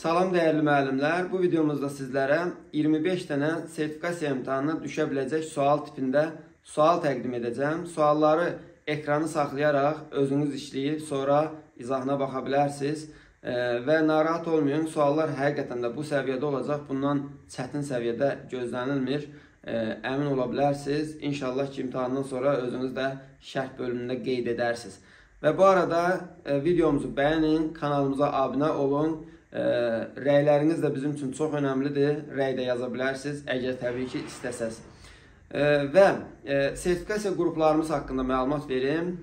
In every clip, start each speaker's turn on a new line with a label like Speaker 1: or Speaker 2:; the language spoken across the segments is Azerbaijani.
Speaker 1: Salam dəyərli müəllimlər, bu videomuzda sizlərə 25 dənə sertifikasiya imtahanına düşə biləcək sual tipində sual təqdim edəcəm. Sualları ekranı saxlayaraq özünüz işləyib sonra izahına baxa bilərsiniz. Və narahat olmayın, suallar həqiqətən də bu səviyyədə olacaq. Bundan çətin səviyyədə gözlənilmir. Əmin ola bilərsiniz. İnşallah ki, imtahandan sonra özünüz də şərh bölümündə qeyd edərsiniz. Və bu arada videomuzu bəyənin, kanalımıza abunə olun. Rəyləriniz də bizim üçün çox önəmlidir. Rəy də yaza bilərsiniz, əgər təbii ki, istəsəz. Və sertifikasiya qruplarımız haqqında məlumat verim.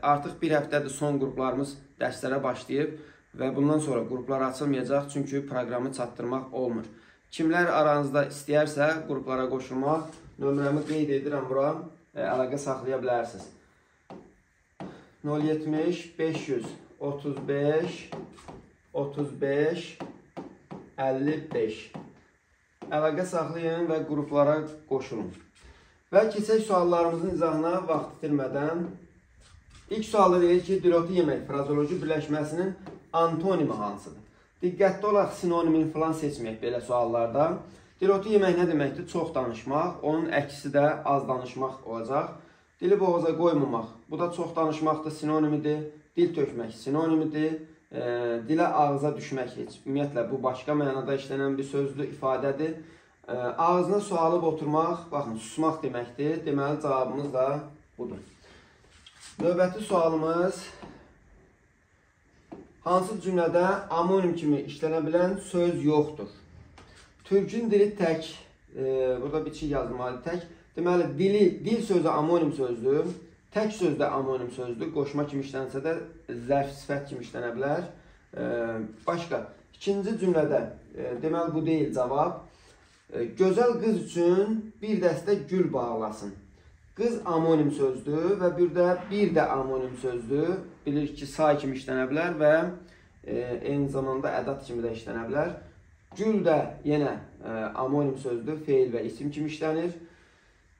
Speaker 1: Artıq bir həftədir son qruplarımız dərslərə başlayıb və bundan sonra qruplar açılmayacaq, çünki proqramı çatdırmaq olmur. Kimlər aranızda istəyərsə qruplara qoşulmaq, nömrəmi qeyd edirəm bura, əlaqə saxlaya bilərsiniz. 070 535 35 55 Əlaqə saxlayın və qruplara qoşulun. Və keçək suallarımızın izahına vaxt itirmədən ilk sualı deyir ki, dilotu yemək frazoloji birləşməsinin antonimi hansıdır? Diqqətli olaq sinonimini falan seçmək belə suallarda. Dilotu yemək nə deməkdir? Çox danışmaq, onun əksi də az danışmaq olacaq. Dili boğaza qoymamaq, bu da çox danışmaqdır, sinonimidir. Dil tökmək sinonimidir e, dilə ağza düşmək heç. Ümumiyyətlə bu başqa mənada işlənən bir sözdür, ifadədir. E, ağzına su alıb oturmaq, baxın, susmaq deməkdir. Deməli cavabımız da budur. Növbəti sualımız hansı cümlədə amonim kimi işlənə bilən söz yoxdur? Türkün dili tək, e, burada bir şey yazılmalı, tək. Deməli, dili, dil sözü amonim sözdür. Tək sözdə anonim sözdür. Qoşma kimi işlənsə də zərf sifət kimi işlənə bilər. Başqa. İkinci cümlədə, deməli bu deyil cavab. Gözəl qız üçün bir dəstə gül bağlasın. Qız amonim sözdür və bir də bir də amonim sözdür. Bilir ki, say kimi işlənə bilər və eyni zamanda ədat kimi də işlənə bilər. Gül də yenə amonim sözdür, feil və isim kimi işlənir.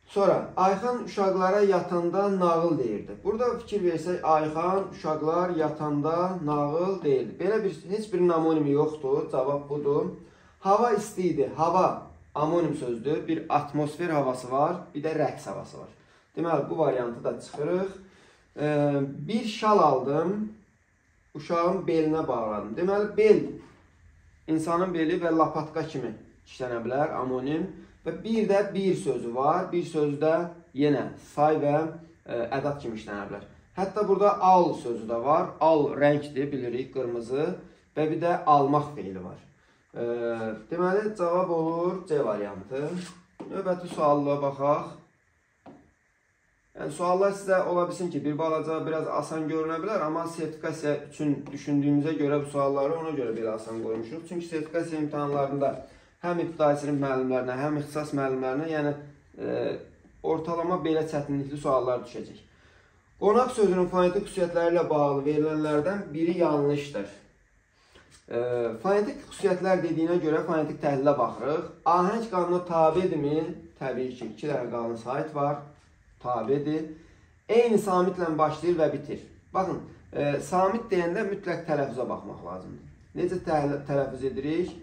Speaker 1: Sonra Ayxan uşaqlara yatanda nağıl deyirdi. Burada fikir versək, Ayxan uşaqlar yatanda nağıl deyirdi. Belə bir heç bir amonimi yoxdur. Cavab budur. Hava isti idi. Hava amonim sözdür. Bir atmosfer havası var, bir də rəqs havası var. Deməli bu variantı da çıxırıq. Bir şal aldım. Uşağın belinə bağladım. Deməli bel insanın beli və lapatka kimi işlənə bilər amonim. Və bir də bir sözü var. Bir sözdə yenə say və ə, e, ədat kimi işlənə bilər. Hətta burada al sözü də var. Al rəngdir, bilirik, qırmızı və bir də almaq feili var. E, deməli, cavab olur C variantı. Növbəti suallara baxaq. Yəni, suallar sizə ola bilsin ki, bir balaca biraz asan görünə bilər, amma sertifikasiya üçün düşündüyümüzə görə bu sualları ona görə belə asan qoymuşuq. Çünki sertifikasiya imtahanlarında həm ibtidai müəllimlərinə, həm ixtisas müəllimlərinə, yəni e, ortalama belə çətinlikli suallar düşəcək. Qonaq sözünün fonetik xüsusiyyətləri ilə bağlı verilənlərdən biri yanlışdır. E, fonetik xüsusiyyətlər dediyinə görə fonetik təhlilə baxırıq. Ahəng qanuna tabedirmi? Təbii ki, iki dənə qanun sahit var. Tabedir. Eyni samitlə başlayır və bitir. Baxın, e, samit deyəndə mütləq tələffüzə baxmaq lazımdır. Necə tələffüz edirik?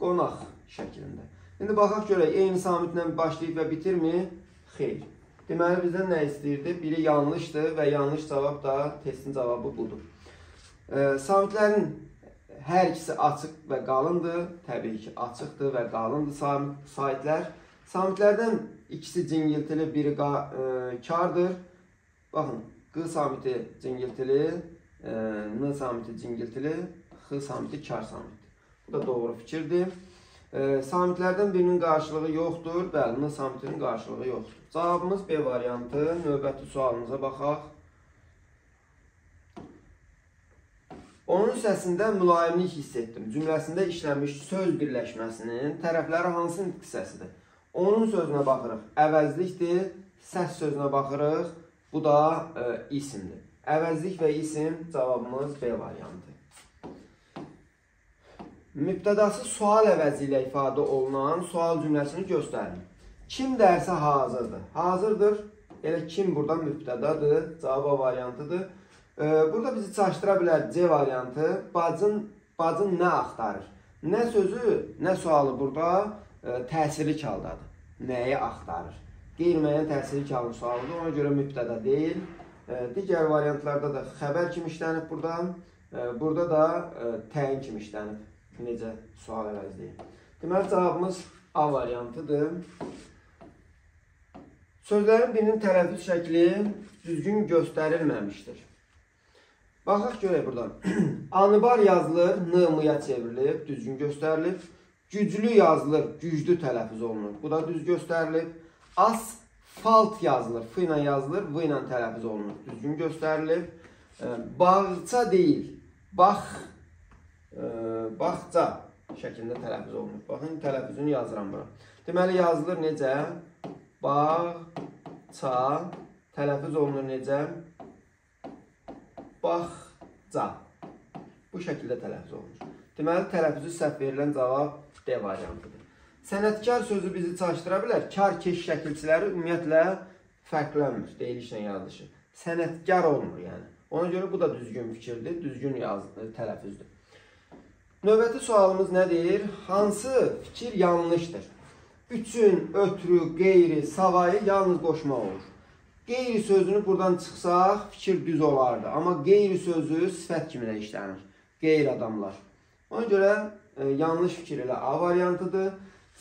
Speaker 1: Qonaq şəklində. İndi baxaq görək, eyni samitlə başlayıb və bitirmi? Xeyr. Deməli, bizdən nə istəyirdi? Biri yanlışdır və yanlış cavab da testin cavabı budur. E, samitlərin hər ikisi açıq və qalındır. Təbii ki, açıqdır və qalındır saitlər. Samitlərdən ikisi cingiltili, biri e, kardır. Baxın, Q samiti cingiltili, e, N samiti cingiltili, X samiti kar samiti. Bu da doğru fikirdir. E, samitlərdən birinin qarşılığı yoxdur. Bəli, N samitinin qarşılığı yoxdur. Cavabımız B variantı. Növbəti sualımıza baxaq. Onun səsində mülayimlik hiss etdim. Cümləsində işlənmiş söz birləşməsinin tərəfləri hansı nitq hissəsidir? Onun sözünə baxırıq. Əvəzlikdir. Səs sözünə baxırıq. Bu da e, isimdir. Əvəzlik və isim cavabımız B variantı. Mübtədası sual əvəzi ilə ifadə olunan sual cümləsini göstərin. Kim dərsə hazırdır? Hazırdır. Elə kim burada mübtədadır? Cavab variantıdır. Burada bizi çaşdıra bilər C variantı. Bacın bacın nə axtarır? Nə sözü, nə sualı burada e, təsirli haldadır. Nəyi axtarır? Qeyri-müəyyən təsirli halın sualıdır. Ona görə mübtəda deyil. E, digər variantlarda da xəbər kimi işlənib burada. E, burada da təyin kimi işlənib. Necə sual əvəzləyir. Deməli cavabımız A variantıdır. Sözlərin birinin tələffüz şəkli düzgün göstərilməmişdir. Baxaq görək buradan. Anıbar yazılır, nımıya çevrilib, düzgün göstərilib. Güclü yazılır, güclü tələffüz olunur. Bu da düz göstərilib. Asfalt yazılır, f ilə yazılır, v ilə tələffüz olunur. Düzgün göstərilib. Bağça deyil, bax, baxca şəklində tələffüz olunur. Baxın, tələffüzünü yazıram bura. Deməli, yazılır necə? Bağça tələffüz olunur necə? Baxca. Bu şəkildə tələffüz olunur. Deməli, tələffüzü səhv verilən cavab D variantıdır. Sənətkar sözü bizi çaşdıra bilər. Kar keş şəkilçiləri ümumiyyətlə fərqlənmir deyilişlə yazılışı. Sənətkar olmur yəni. Ona görə bu da düzgün fikirdir, düzgün yaz tələffüzdür. Növbəti sualımız nədir? Hansı fikir yanlışdır? üçün, ötrü, qeyri, savayı yalnız qoşmaq olur. Qeyri sözünü buradan çıxsaq fikir düz olardı. Amma qeyri sözü sifət kimi də işlənir. Qeyri adamlar. Ona görə e, yanlış fikir ilə A variantıdır.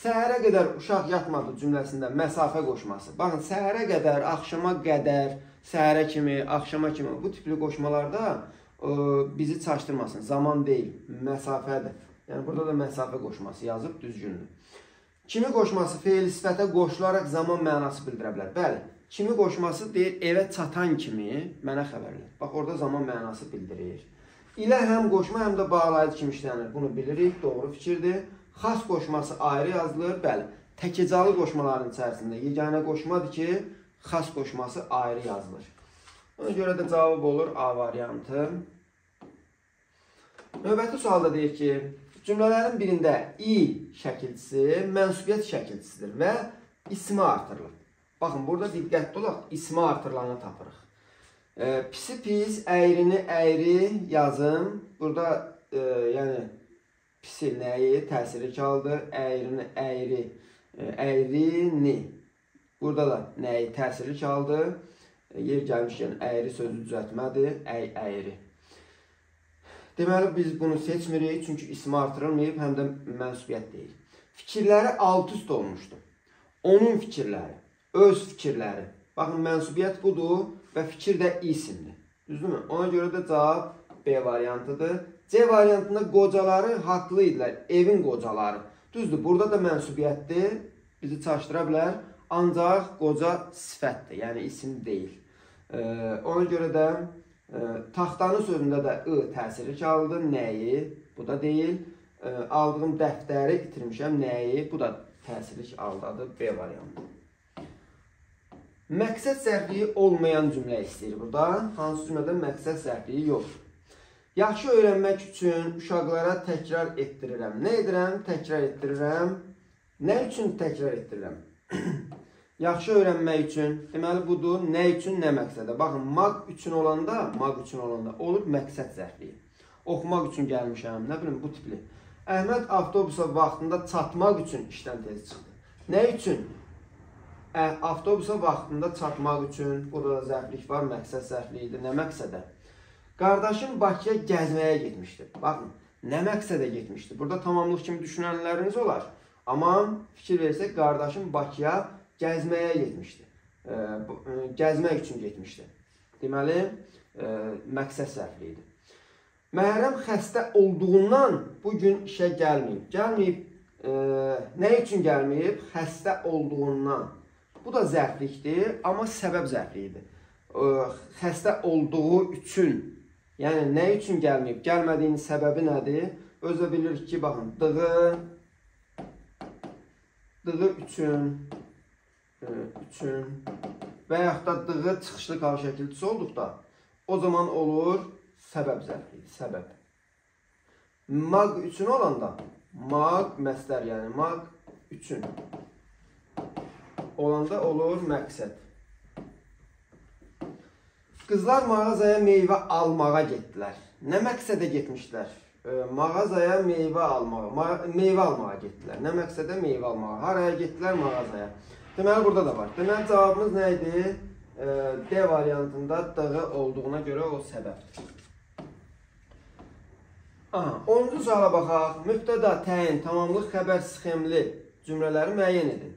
Speaker 1: Səhərə qədər uşaq yatmadı cümləsində məsafə qoşması. Baxın, səhərə qədər, axşama qədər, səhərə kimi, axşama kimi bu tipli qoşmalarda bizi çaşdırmasın. Zaman deyil, məsafədir. Yəni burada da məsafə qoşması yazıb düzgündür. Kimi qoşması feil sifətə qoşularaq zaman mənası bildirə bilər. Bəli, kimi qoşması deyir evə çatan kimi mənə xəbərlər. Bax, orada zaman mənası bildirir. İlə həm qoşma, həm də bağlayıcı kimi işlənir. Bunu bilirik, doğru fikirdir. Xas qoşması ayrı yazılır. Bəli, təkecalı qoşmaların içərisində yeganə qoşmadır ki, xas qoşması ayrı yazılır. Ona görə də cavab olur A variantı. Növbəti sualda deyir ki, Cümlələrin birində i şəkilçisi mənsubiyyət şəkilçisidir və ismi artırılır. Baxın, burada diqqətli olaq, ismi artırılanı tapırıq. E, pisi pis, əyrini əyri yazım. Burada e, yəni pisi nəyi təsiri çaldır, əyrini əyri, e, əyrini. Burada da nəyi təsiri çaldır. Yer gəlmişkən əyri sözü düzəltmədir, əy əyri. Deməli biz bunu seçmirik, çünki ismi artırılmayıb, həm də mənsubiyyət deyil. Fikirləri alt-üst olmuşdur. Onun fikirləri, öz fikirləri. Baxın, mənsubiyyət budur və fikir də isimdir. Düzdürmü? Ona görə də cavab B variantıdır. C variantında qocaları haqlı idilər, evin qocaları. Düzdür, burada da mənsubiyyətdir, bizi çaşdıra bilər. Ancaq qoca sifətdir, yəni isim deyil. Ona görə də Taxtanın sözündə də ı təsiri çaldı. Nəyi? Bu da deyil. Aldığım dəftəri itirmişəm. Nəyi? Bu da təsirlik aldadır. B variantı. Məqsəd zərfliyi olmayan cümlə istəyir burada. Hansı cümlədə məqsəd zərfliyi yoxdur. Yaxşı öyrənmək üçün uşaqlara təkrar etdirirəm. Nə edirəm? Təkrar etdirirəm. Nə üçün təkrar etdirirəm? Yaxşı öyrənmək üçün, deməli budur, nə üçün, nə məqsədə. Baxın, maq üçün olanda, maq üçün olanda olur məqsəd zərfliyi. Oxumaq üçün gəlmişəm, nə bilim, bu tipli. Əhməd avtobusa vaxtında çatmaq üçün işdən tez çıxdı. Nə üçün? Ə, avtobusa vaxtında çatmaq üçün, burada da zərflik var, məqsəd zərfliyidir. Nə məqsədə? Qardaşım Bakıya gəzməyə getmişdir. Baxın, nə məqsədə getmişdir? Burada tamamlıq kimi düşünənləriniz olar. Amma fikir versək, qardaşım Bakıya gəzməyə getmişdi. E, gəzmək üçün getmişdi. Deməli, məqsəd səhvli idi. Məhrəm xəstə olduğundan bu gün işə gəlməyib. Gəlməyib, e, nə üçün gəlməyib? Xəstə olduğundan. Bu da zərflikdir, amma səbəb zərfliyidir. E, xəstə olduğu üçün, yəni nə üçün gəlməyib? Gəlmədiyinin səbəbi nədir? Özə bilirik ki, baxın, dığı, dığı üçün üçün və yaxud da dığı çıxışlı qal şəkilçisi olduqda o zaman olur səbəb zərfidir, səbəb. Maq üçün olanda maq məsdər, yəni maq üçün olanda olur məqsəd. Qızlar mağazaya meyvə almağa getdilər. Nə məqsədə getmişlər? E, mağazaya meyvə almağa, ma meyvə almağa getdilər. Nə məqsədə meyvə almağa? Haraya getdilər? Mağazaya. Deməli burada da var. Deməli cavabımız nə idi? E, D variantında D olduğuna görə o səbəbdir. Aha, 10-cu suala baxaq. Mübtəda, təyin, tamamlıq, xəbər, sxemli cümlələri müəyyən edin.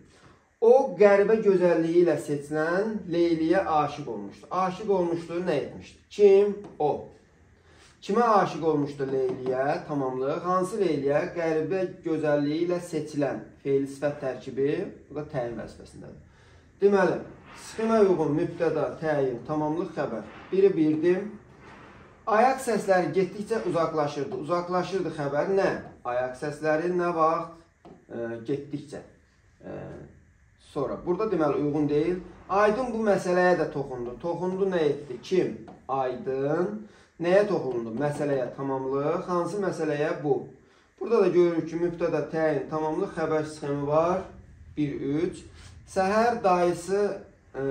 Speaker 1: O qəribə gözəlliyi ilə seçilən Leyliyə aşiq olmuşdu. Aşiq olmuşdu, nə etmişdi? Kim? O. Kimə aşiq olmuşdu Leyliyə? Tamamlıq. Hansı Leyliyə? Qəribə gözəlliyi ilə seçilən feil sifət tərkibi, bu da təyin vəzifəsindədir. Deməli, sxemə uyğun mübtəda, təyin, tamamlıq, xəbər. Biri birdir. Ayaq səsləri getdikcə uzaqlaşırdı. Uzaqlaşırdı xəbər nə? Ayaq səsləri nə vaxt? E, getdikcə. E, Sonra burada deməli uyğun deyil. Aydın bu məsələyə də toxundu. Toxundu nə etdi? Kim? Aydın. Nəyə toxundu? Məsələyə tamamlıq. Hansı məsələyə? Bu. Burada da görürük ki, mübtəda təyin tamamlıq xəbər sxemi var. 1-3. Səhər dayısı e,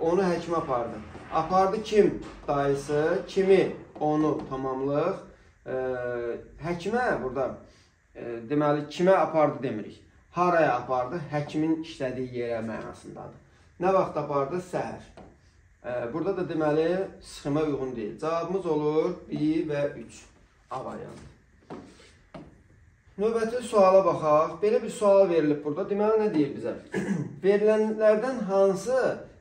Speaker 1: onu həkimə apardı. Apardı kim? Dayısı. Kimi? Onu tamamlıq. E, həkimə burada e, deməli kimə apardı demirik haraya apardı? Həkimin işlədiyi yerə mənasındadır. Nə vaxt apardı? Səhər. Burada da deməli sxemə uyğun deyil. Cavabımız olur 1 və 3. A variantı. Növbəti suala baxaq. Belə bir sual verilib burada. Deməli nə deyir bizə? Verilənlərdən hansı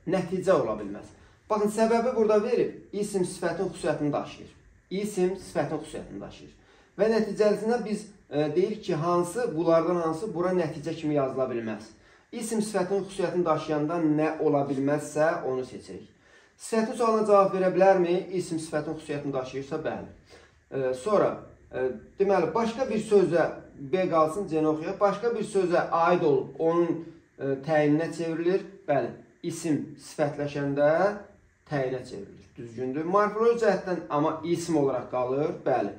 Speaker 1: nəticə ola bilməz? Baxın, səbəbi burada verib. İsim sifətin xüsusiyyətini daşıyır. İsim sifətin xüsusiyyətini daşıyır. Və nəticəsində biz e, deyirik ki, hansı bunlardan hansı bura nəticə kimi yazıla bilməz. İsim sifətin xüsusiyyətini daşıyanda nə ola bilməzsə onu seçirik. Sifətin sualına cavab verə bilərmi? İsim sifətin xüsusiyyətini daşıyırsa, bəli. E, sonra e, deməli başqa bir sözə B qalsın, C oxuyaq. Başqa bir sözə aid olub onun e, təyininə çevrilir. Bəli, isim sifətləşəndə təyinə çevrilir. Düzgündür. Morfoloji cəhətdən amma isim olaraq qalır. Bəli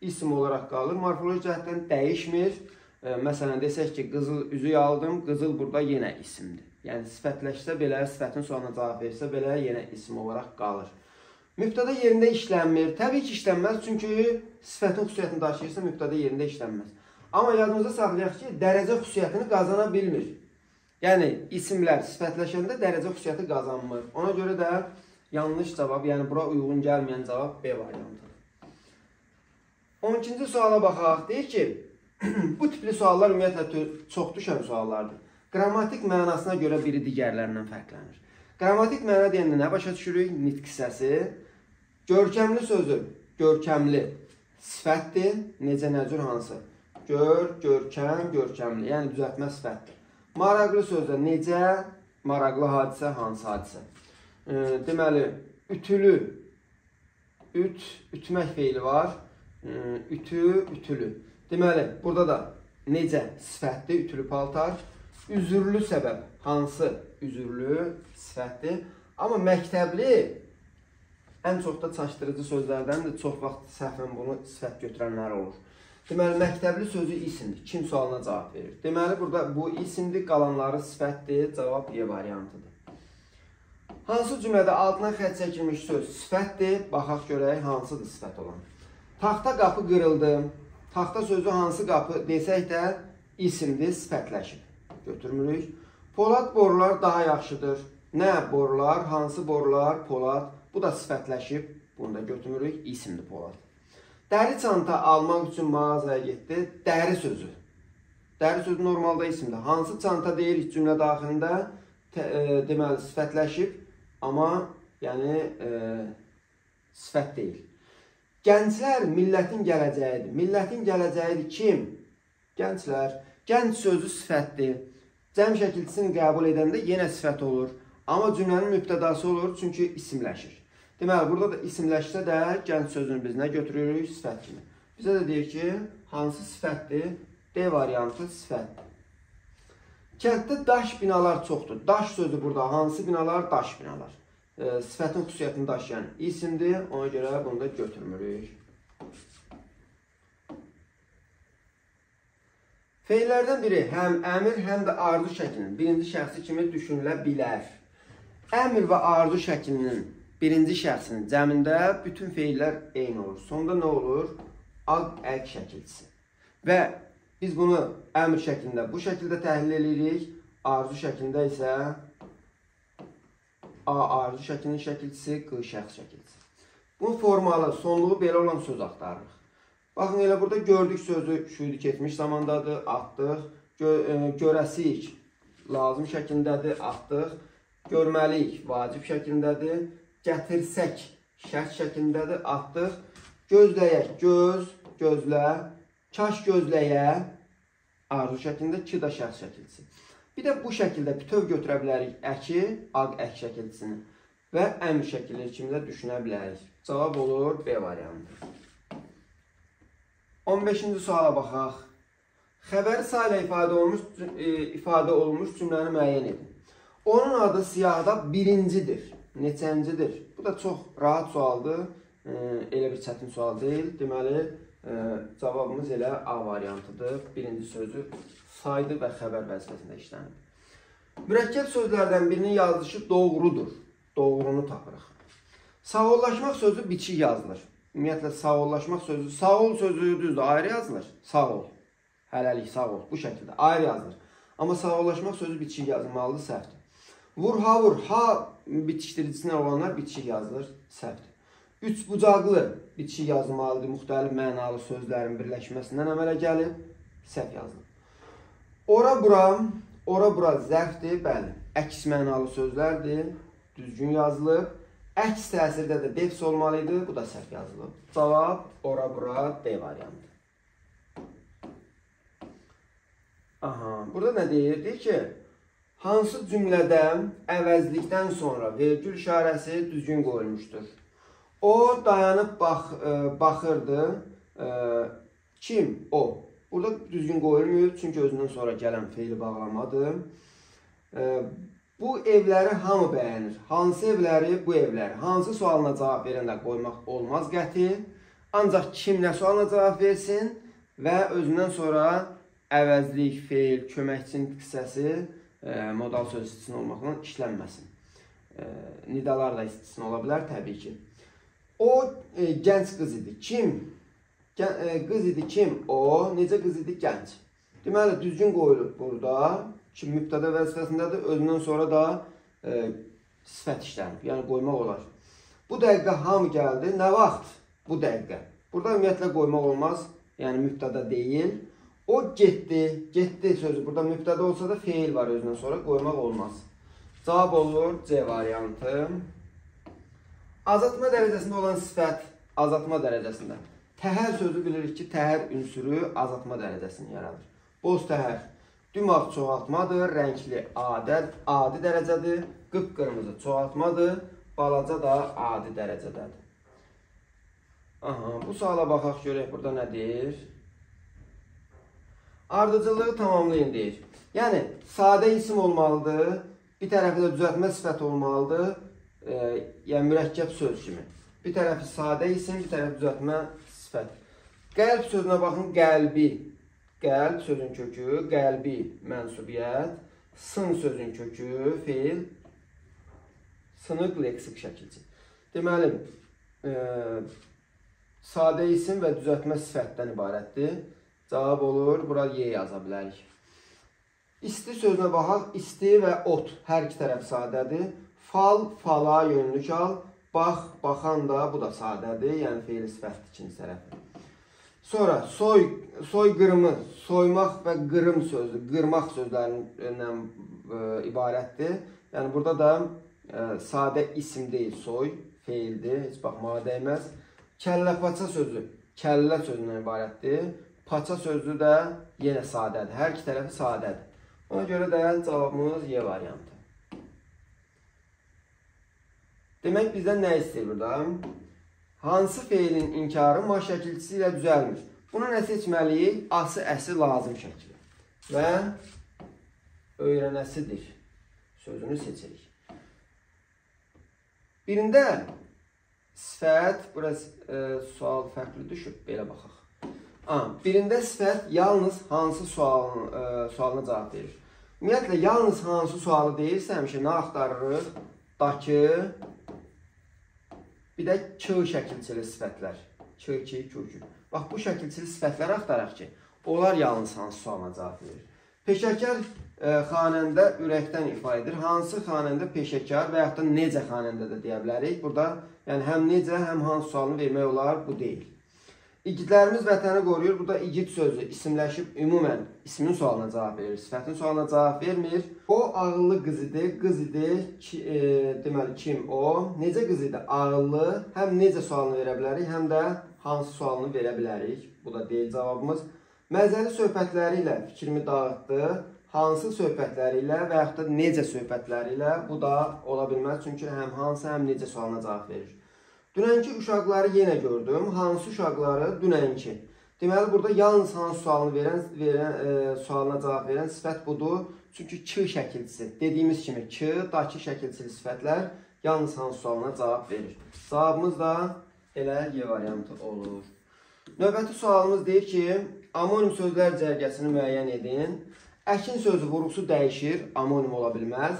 Speaker 1: isim olaraq qalır. Morfoloji cəhətdən dəyişmir. E, məsələn, desək ki, qızıl üzük aldım, qızıl burada yenə isimdir. Yəni, sifətləşsə belə, sifətin sonuna cavab versə belə, yenə isim olaraq qalır. Mübtəda yerində işlənmir. Təbii ki, işlənməz, çünki sifətin xüsusiyyətini daşıyırsa, mübtəda yerində işlənməz. Amma yadımızda saxlayaq ki, dərəcə xüsusiyyətini qazana bilmir. Yəni, isimlər sifətləşəndə dərəcə xüsusiyyəti qazanmır. Ona görə də yanlış cavab, yəni bura uyğun gəlməyən cavab B variantı. 12-ci suala baxaq. Deyir ki, bu tipli suallar ümumiyyətlə çox düşən suallardır. Qrammatik mənasına görə biri digərlərindən fərqlənir. Qrammatik məna deyəndə nə başa düşürük? Nitq hissəsi. Görkəmli sözü, görkəmli sifətdir. Necə, nəcür, hansı? Gör, görkəm, görkəmli. Yəni düzəltmə sifətdir. Maraqlı sözdə necə, maraqlı hadisə, hansı hadisə? E, deməli, ütülü, üt, ütmək feili var ütü, ütülü. Deməli, burada da necə sifətdir, ütülü paltar. Üzürlü səbəb hansı üzürlü sifətdir. Amma məktəbli ən çox da çaşdırıcı sözlərdəndir. Çox vaxt səhvən bunu sifət götürənlər olur. Deməli, məktəbli sözü isimdir. Kim sualına cavab verir? Deməli, burada bu isimdir, qalanları sifətdir. Cavab Y variantıdır. Hansı cümlədə altına xət çəkilmiş söz sifətdir? Baxaq görək, hansıdır sifət olan. Taxta qapı qırıldı. Taxta sözü hansı qapı desək də isimdir, sifətləşib. Götürmürük. Polad borular daha yaxşıdır. Nə borular, hansı borular, polad. Bu da sifətləşib. Bunu da götürmürük, isimdir polad. Dəri çanta almaq üçün mağazaya getdi. Dəri sözü. Dəri sözü normalda isimdir. Hansı çanta deyirik cümlə daxilində? E, deməli, sifətləşib. Amma yəni e, sifət deyil. Gənclər millətin gələcəyidir. Millətin gələcəyidir kim? Gənclər. Gənc sözü sifətdir. Cəm şəkilçisini qəbul edəndə yenə sifət olur. Amma cümlənin mübtədası olur, çünki isimləşir. Deməli, burada da isimləşsə də gənc sözünü biz nə götürürük? Sifət kimi. Bizə də deyir ki, hansı sifətdir? D variantı sifətdir. Kənddə daş binalar çoxdur. Daş sözü burada hansı binalar? Daş binalar e, sifətin xüsusiyyətini daşıyan isimdir. Ona görə bunu da götürmürük. Feillərdən biri həm əmr, həm də arzu şəklinin birinci şəxsi kimi düşünülə bilər. Əmr və arzu şəklinin birinci şəxsin cəmində bütün feillər eyni olur. Sonda nə olur? Aq əq şəkilçisi. Və biz bunu əmr şəklində bu şəkildə təhlil edirik. Arzu şəklində isə A arzu şəklinin şəkilçisi, Q şəxs şəkilçisi. Bu formalı, sonluğu belə olan söz axtarırıq. Baxın, elə burada gördük sözü şuydu keçmiş zamandadır, atdıq. Gö e, görəsik lazım şəklindədir, atdıq. Görməliyik vacib şəklindədir. Gətirsək şərt şəklindədir, atdıq. Gözləyək, göz, gözlə. Kaş gözləyə arzu şəklində, ki da şəxs şəkilçisi. Bir də bu şəkildə bütöv götürə bilərik əki, aq ək şəkilçisini və əmr şəkilli kimi də düşünə bilərik. Cavab olur B variantı. 15-ci suala baxaq. Xəbəri sayla ifadə olmuş, e, ifadə olmuş cümləni müəyyən edin. Onun adı siyahıda birincidir. Neçəncidir? Bu da çox rahat sualdır. E, elə bir çətin sual deyil. Deməli, e, cavabımız elə A variantıdır. Birinci sözü saydı və xəbər vəzifəsində işlənir. Mürəkkəb sözlərdən birinin yazılışı doğrudur. Doğrunu tapırıq. Sağollaşmaq sözü biçik yazılır. Ümumiyyətlə sağollaşmaq sözü, sağ ol sözü düzdür, ayrı yazılır. Sağ ol. Hələlik sağ ol. Bu şəkildə ayrı yazılır. Amma sağollaşmaq sözü biçik yazılmalıdır, səhvdir. Vur ha vur ha bitişdiricisinə olanlar biçik yazılır, səhvdir. Üç bucaqlı bitişik yazılmalıdır. Müxtəlif mənalı sözlərin birləşməsindən əmələ gəlib, səhv yazılır. Ora bura, ora bura zərfdir, bəli. Əks mənalı sözlərdir, düzgün yazılıb. Əks təsirdə də defs olmalı idi, bu da səhv yazılıb. Cavab ora bura D variantı. Aha, burada nə deyir? Deyir ki, hansı cümlədə əvəzlikdən sonra vergül işarəsi düzgün qoyulmuşdur? O dayanıb bax, ə, e, baxırdı. Ə, e, kim? O. Burada düzgün qoyulmuyub, çünki özündən sonra gələn feili bağlamadır. Bu evləri hamı bəyənir. Hansı evləri? Bu evləri. Hansı sualına cavab verəndə qoymaq olmaz qəti. Ancaq kim nə sualına cavab versin və özündən sonra əvəzlik, feil, köməkçinin qissəsi e, modal söz istisna olmaqla işlənməsin. E, nidalar da istisna ola bilər təbii ki. O e, gənc qız idi. Kim? E, qız idi kim? O. Necə qız idi? Gənc. Deməli, düzgün qoyulub burada. Ki, mübtədə vəzifəsindədir. Özündən sonra da e, sifət işlənib. Yəni, qoymaq olar. Bu dəqiqə hamı gəldi. Nə vaxt? Bu dəqiqə. Burada ümumiyyətlə qoymaq olmaz. Yəni, mübtədə deyil. O getdi. Getdi sözü. Burada mübtədə olsa da feil var özündən sonra. Qoymaq olmaz. Cavab olur C variantı. Azaltma dərəcəsində olan sifət azaltma dərəcəsində. Təhər sözü bilirik ki, təhər ünsürü azaltma dərəcəsini yaradır. Boz təhər dümağ çoxaltmadır, rəngli adət, adi dərəcədir, qıpqırmızı çoxaltmadır, balaca da adi dərəcədədir. Aha, bu suala baxaq görək burada nə deyir? Ardıcılığı tamamlayın deyir. Yəni, sadə isim olmalıdır, bir tərəfi də düzəltmə sifət olmalıdır, e, yəni mürəkkəb söz kimi. Bir tərəfi sadə isim, bir tərəfi düzəltmə sifət. Qəlb sözünə baxın, qəlbi. Qəlb sözün kökü, qəlbi mənsubiyyət. Sın sözün kökü, feil. Sınıq leksik şəkilci. Deməli, e, sadə isim və düzəltmə sifətdən ibarətdir. Cavab olur, bura Y yaza bilərik. İsti sözünə baxaq, isti və ot hər iki tərəf sadədir. Fal, fala yönlük al. Bax, baxan da bu da sadədir, yəni feili sifətdir ikinci tərəfi. Sonra soy, soy qırımı, soymaq və qırım sözü, qırmaq sözlərindən e, ibarətdir. Yəni burada da e, sadə isim deyil, soy, feildir, heç baxmağa dəyməz. Kəllə paça sözü, kəllə sözündən ibarətdir. Paça sözü də yenə sadədir. Hər iki tərəfi sadədir. Ona görə də cavabımız Y variantı. Demək bizdən nə istəyir burada? Hansı feilin inkarı ma şəkilçisi ilə düzəlmir? Bunu nə seçməliyik? Ası, əsi lazım şəkli. Və öyrənəsidir. Sözünü seçirik. Birində sifət, burası e, sual fərqli düşüb, belə baxaq. A, birində sifət yalnız hansı sualın, e, sualına cavab verir. Ümumiyyətlə, yalnız hansı sualı deyirsə, həmişə nə axtarırıq? Dakı Bir də ç şəkilçili sifətlər. Ç, ki, kü, kü. Bax bu şəkilçili sifətləri axtaraq ki, onlar yalnız hansı sualına cavab verir. Peşəkar e, xanəndə ürəkdən ifa edir. Hansı xanəndə peşəkar və yaxud da necə xanəndə də deyə bilərik. Burada yəni həm necə, həm hansı sualını vermək olar, bu deyil. İgidlərimiz vətəni qoruyur. Burada igid sözü isimləşib ümumən ismin sualına cavab verir, sifətin sualına cavab vermir. O ağıllı qız idi, qız idi, ki, e, deməli kim o? Necə qız idi? Ağıllı. Həm necə sualını verə bilərik, həm də hansı sualını verə bilərik. Bu da deyil cavabımız. Məzəli söhbətləri ilə fikrimi dağıtdı. Hansı söhbətləri ilə və yaxud da necə söhbətləri ilə bu da ola bilməz. Çünki həm hansı, həm necə sualına cavab verir. Dünənki uşaqları yenə gördüm. Hansı uşaqları? Dünənki. Deməli burada yalnız hansı sualını verən, verən e, sualına cavab verən sifət budur. Çünki ç şəkilçisi. Dediyimiz kimi ç, dakı şəkilçili sifətlər yalnız hansı sualına cavab verir. Cavabımız da elə Y variantı olur. Növbəti sualımız deyir ki, amonim sözlər cərgəsini müəyyən edin. Əkin sözü vurğusu dəyişir, amonim ola bilməz.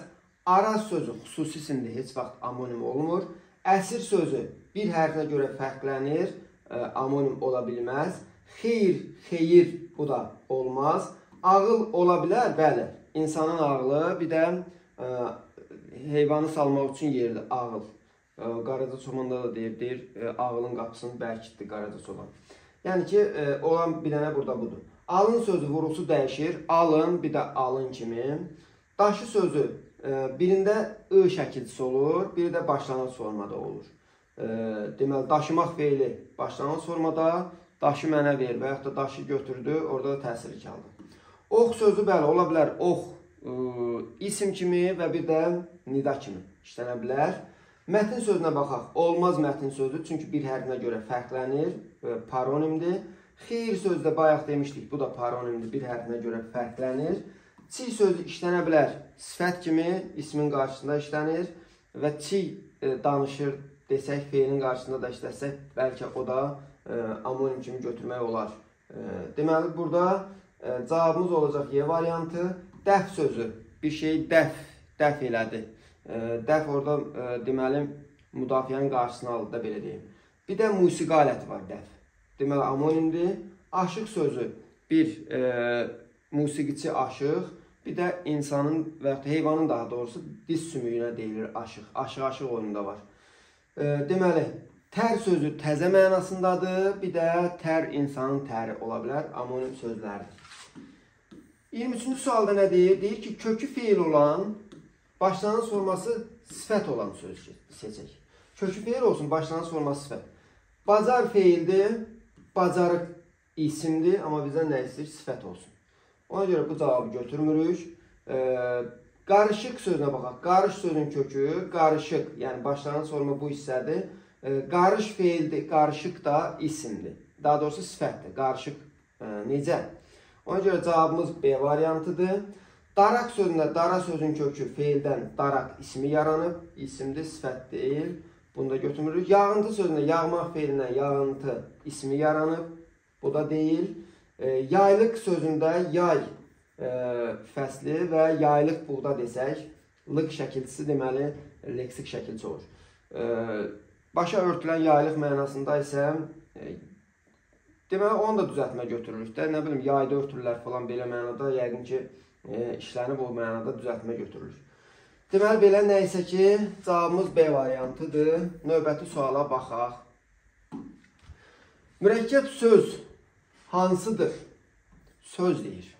Speaker 1: Araz sözü xüsusi isimdir, heç vaxt amonim olmur. Əsir sözü bir hərfinə görə fərqlənir, ə, e, amonim ola bilməz. Xeyr, xeyir bu da olmaz. Ağıl ola bilər, bəli. İnsanın ağlı, bir də ə, e, heyvanı salmaq üçün yerdir ağıl. Ə, e, Qaraca çomanda da deyir, deyir ə, ağılın qapısını bərkitdi Qaraca çoban. Yəni ki, ə, olan bir dənə burada budur. Alın sözü vurusu dəyişir. Alın, bir də alın kimi. Daşı sözü birində ı şəkilçisi olur, biri də başlanğıc formada olur. Deməli, daşımaq feili başlanğıc formada, daşı mənə ver və yaxud da daşı götürdü, orada da təsir kaldı. Ox sözü bəli, ola bilər ox ə, isim kimi və bir də nida kimi işlənə bilər. Mətn sözünə baxaq. Olmaz mətn sözü, çünki bir hərfinə görə fərqlənir, paronimdir. Xeyir sözü də bayaq demişdik, bu da paronimdir, bir hərfinə görə fərqlənir. Çi sözü işlənə bilər. Sifət kimi ismin qarşısında işlənir və çi e, danışır desək, feilin qarşısında da işləsək, bəlkə o da e, amonim kimi götürmək olar. E, deməli, burada e, cavabımız olacaq Y variantı. Dəf sözü, bir şey dəf, dəf elədi. E, dəf orada e, deməli, müdafiənin qarşısını aldı da belə deyim. Bir də musiqi aləti var, dəf. Deməli, amonimdir. Aşıq sözü bir e, musiqiçi aşıq, bir də insanın və heyvanın daha doğrusu diz sümüyünə deyilir aşıq. Aşıq-aşıq oyunda var. Deməli, tər sözü təzə mənasındadır, bir də tər insanın təri ola bilər, amonim sözlərdir. 23-cü sualda nə deyir? Deyir ki, kökü feil olan, başlanğıc forması sifət olan söz seçək. Kökü feil olsun, başlanğıc forması sifət. Bacar feildir, bacarıq isimdir, amma bizdən nə istəyir? Sifət olsun. Ona görə bu cavabı götürmürük. Qarışıq sözünə baxaq. Qarış sözünün kökü qarışıq, yəni başlanğıc forma bu hissədir. E, qarış feildir, qarışıq da isimdir. Daha doğrusu sifətdir. Qarışıq e, necə? Ona görə cavabımız B variantıdır. Daraq sözündə dara sözün kökü feildən daraq ismi yaranıb, isimdir, sifət deyil. Bunu da götürmürük. Yağıntı sözündə yağmaq feilindən yağıntı ismi yaranıb, bu da deyil. E, yaylıq sözündə yay fəsli və yaylıq buğda desək, lıq şəkilçisi deməli leksik şəkilçi olur. Başa örtülən yaylıq mənasında isə deməli onu da düzəltmə götürürük də. Nə bilim, yayda örtürlər falan belə mənada yəqin ki, işlənib o mənada düzəltmə götürülür. Deməli belə nə isə ki, cavabımız B variantıdır. Növbəti suala baxaq. Mürəkkəb söz hansıdır? Söz deyir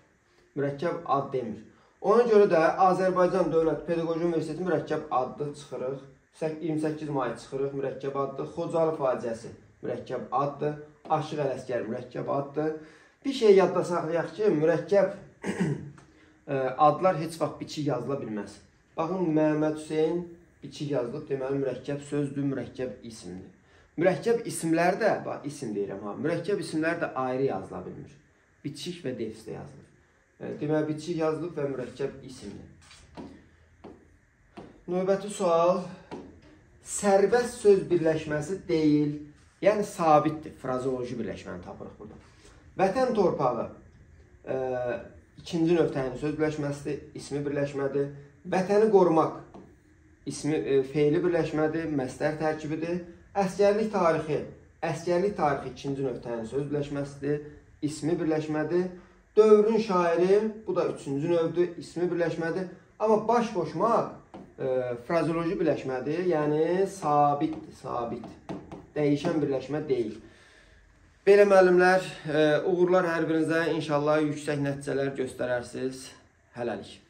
Speaker 1: mürəkkəb ad demir. Ona görə də Azərbaycan Dövlət Pedaqoji Universiteti mürəkkəb adlı çıxırıq. 28 may çıxırıq mürəkkəb addır. Xocalı faciəsi mürəkkəb addır. Aşıq Ələsgər mürəkkəb addır. Bir şey yadda saxlayaq ki, mürəkkəb e, adlar heç vaxt biçik yazıla bilməz. Baxın, Məhəmməd Hüseyn biçik yazılıb, deməli mürəkkəb sözdür, mürəkkəb isimdir. Mürəkkəb isimlər də, bax isim deyirəm ha, mürəkkəb isimlər də ayrı yazıla bilmir. Biçik və defisdə yazılır. Deməli, bitişik yazılıb və mürəkkəb isimli. Növbəti sual. Sərbəst söz birləşməsi deyil, yəni sabitdir. Frazoloji birləşməni tapırıq burada. Vətən torpağı e, ikinci növ təyini söz birləşməsidir, ismi birləşmədir. Vətəni qorumaq ismi e, feili birləşmədir, məstər tərkibidir. Əskərlik tarixi, əskərlik tarixi ikinci növdənin söz birləşməsidir, ismi birləşmədir. Dövrün şairi, bu da üçüncü növdür, ismi birləşmədir. Amma baş qoşmaq e, frazeoloji birləşmədir, yəni sabitdir, sabit. Dəyişən birləşmə deyil. Belə müəllimlər, e, uğurlar hər birinizə inşallah yüksək nəticələr göstərərsiniz. Hələlik.